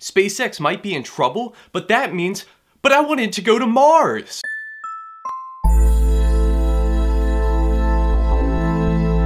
SpaceX might be in trouble, but that means, but I wanted to go to Mars.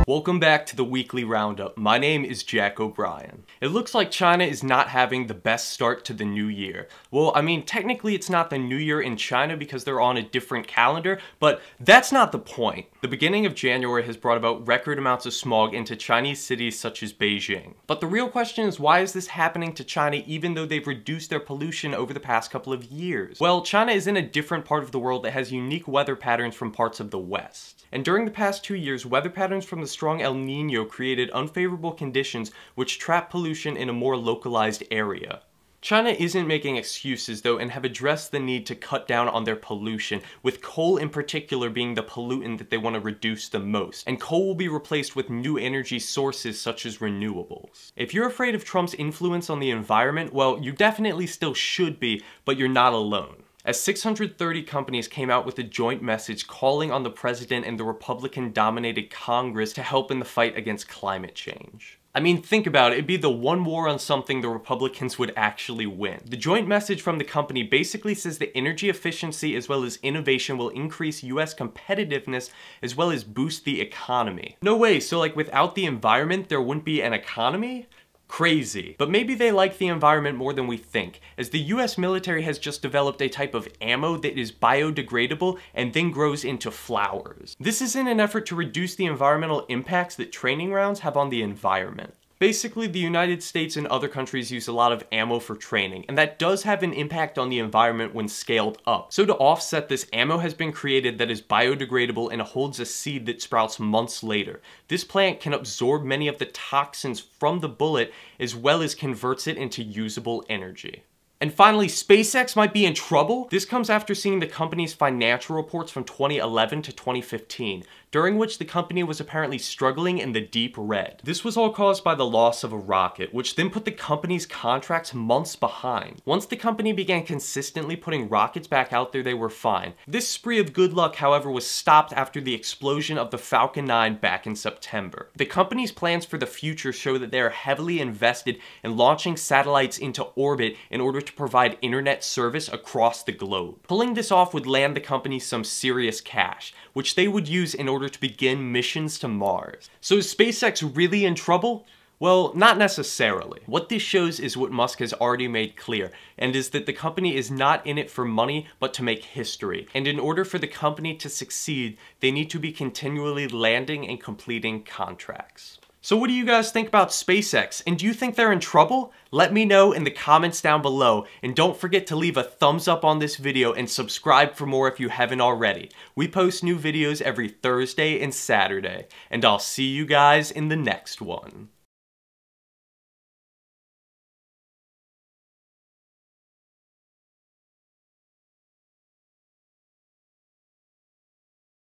Welcome back to the weekly roundup. My name is Jack O'Brien. It looks like China is not having the best start to the new year. Well, I mean, technically it's not the new year in China because they're on a different calendar, but that's not the point. The beginning of January has brought about record amounts of smog into Chinese cities such as Beijing. But the real question is why is this happening to China even though they've reduced their pollution over the past couple of years? Well, China is in a different part of the world that has unique weather patterns from parts of the West. And during the past two years, weather patterns from the strong El Nino created unfavorable conditions which trap pollution in a more localized area. China isn't making excuses though and have addressed the need to cut down on their pollution, with coal in particular being the pollutant that they want to reduce the most. And coal will be replaced with new energy sources such as renewables. If you're afraid of Trump's influence on the environment, well, you definitely still should be, but you're not alone as 630 companies came out with a joint message calling on the president and the Republican-dominated Congress to help in the fight against climate change. I mean, think about it, it'd be the one war on something the Republicans would actually win. The joint message from the company basically says that energy efficiency as well as innovation will increase US competitiveness as well as boost the economy. No way, so like without the environment, there wouldn't be an economy? Crazy. But maybe they like the environment more than we think, as the US military has just developed a type of ammo that is biodegradable and then grows into flowers. This is in an effort to reduce the environmental impacts that training rounds have on the environment. Basically, the United States and other countries use a lot of ammo for training, and that does have an impact on the environment when scaled up. So to offset this, ammo has been created that is biodegradable and holds a seed that sprouts months later. This plant can absorb many of the toxins from the bullet as well as converts it into usable energy. And finally, SpaceX might be in trouble. This comes after seeing the company's financial reports from 2011 to 2015, during which the company was apparently struggling in the deep red. This was all caused by the loss of a rocket, which then put the company's contracts months behind. Once the company began consistently putting rockets back out there, they were fine. This spree of good luck, however, was stopped after the explosion of the Falcon 9 back in September. The company's plans for the future show that they are heavily invested in launching satellites into orbit in order to to provide internet service across the globe. Pulling this off would land the company some serious cash, which they would use in order to begin missions to Mars. So is SpaceX really in trouble? Well, not necessarily. What this shows is what Musk has already made clear, and is that the company is not in it for money, but to make history. And in order for the company to succeed, they need to be continually landing and completing contracts. So what do you guys think about SpaceX? And do you think they're in trouble? Let me know in the comments down below. And don't forget to leave a thumbs up on this video and subscribe for more if you haven't already. We post new videos every Thursday and Saturday. And I'll see you guys in the next one.